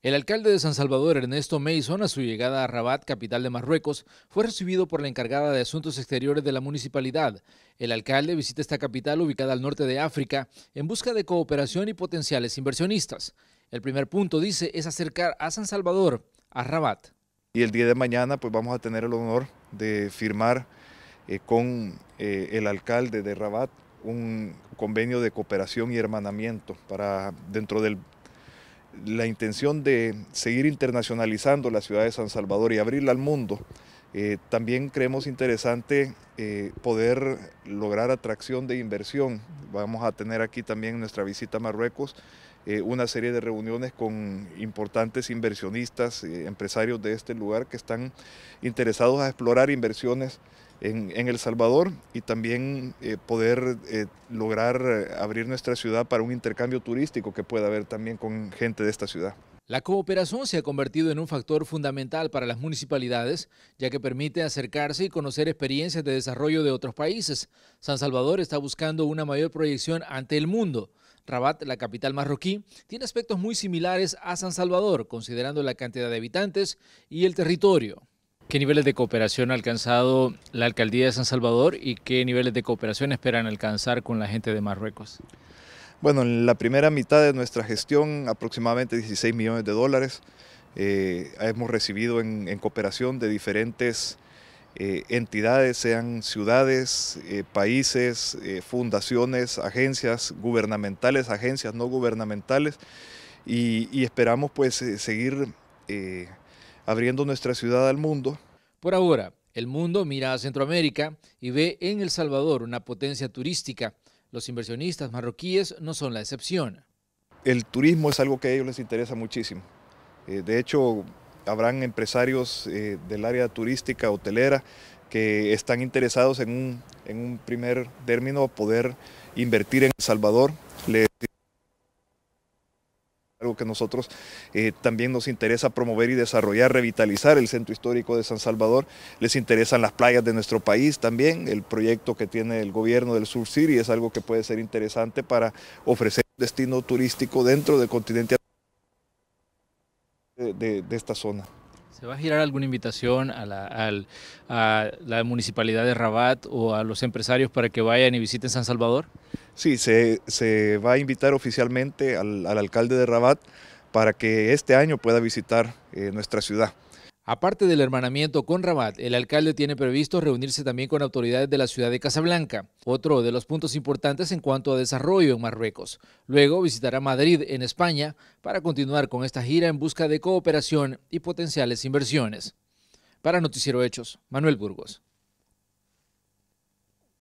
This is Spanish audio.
El alcalde de San Salvador, Ernesto Mason, a su llegada a Rabat, capital de Marruecos, fue recibido por la encargada de Asuntos Exteriores de la municipalidad. El alcalde visita esta capital ubicada al norte de África en busca de cooperación y potenciales inversionistas. El primer punto, dice, es acercar a San Salvador a Rabat. Y el día de mañana pues vamos a tener el honor de firmar eh, con eh, el alcalde de Rabat un convenio de cooperación y hermanamiento para dentro del la intención de seguir internacionalizando la ciudad de San Salvador y abrirla al mundo, eh, también creemos interesante eh, poder lograr atracción de inversión. Vamos a tener aquí también en nuestra visita a Marruecos eh, una serie de reuniones con importantes inversionistas, empresarios de este lugar que están interesados a explorar inversiones en, El Salvador y también poder lograr abrir nuestra ciudad para un intercambio turístico que pueda haber también con gente de esta ciudad. La cooperación se ha convertido en un factor fundamental para las municipalidades, ya que permite acercarse y conocer experiencias de desarrollo de otros países. San Salvador está buscando una mayor proyección ante el mundo. Rabat, la capital marroquí, tiene aspectos muy similares a San Salvador, considerando la cantidad de habitantes y el territorio. ¿Qué niveles de cooperación ha alcanzado la alcaldía de San Salvador y qué niveles de cooperación esperan alcanzar con la gente de Marruecos? Bueno, en la primera mitad de nuestra gestión, aproximadamente 16 millones de dólares. Eh, hemos recibido en, cooperación de diferentes eh, entidades, sean ciudades, eh, países, fundaciones, agencias gubernamentales, agencias no gubernamentales, y, y esperamos pues seguir abriendo nuestra ciudad al mundo. Por ahora, el mundo mira a Centroamérica y ve en El Salvador una potencia turística. Los inversionistas marroquíes no son la excepción. El turismo es algo que a ellos les interesa muchísimo. Eh, de hecho, habrán empresarios eh, del área turística, hotelera, que están interesados en un, en un primer término poder invertir en El Salvador que nosotros eh, también nos interesa promover y desarrollar, revitalizar el centro histórico de San Salvador. Les interesan las playas de nuestro país también. El proyecto que tiene el gobierno del Sur City es algo que puede ser interesante para ofrecer un destino turístico dentro del continente de, esta zona. ¿Se va a girar alguna invitación a la, municipalidad de Rabat o a los empresarios para que vayan y visiten San Salvador? Sí, se, va a invitar oficialmente al, alcalde de Rabat para que este año pueda visitar eh, nuestra ciudad. Aparte del hermanamiento con Rabat, el alcalde tiene previsto reunirse también con autoridades de la ciudad de Casablanca, otro de los puntos importantes en cuanto a desarrollo en Marruecos. Luego visitará Madrid, en España, para continuar con esta gira en busca de cooperación y potenciales inversiones. Para Noticiero Hechos, Manuel Burgos.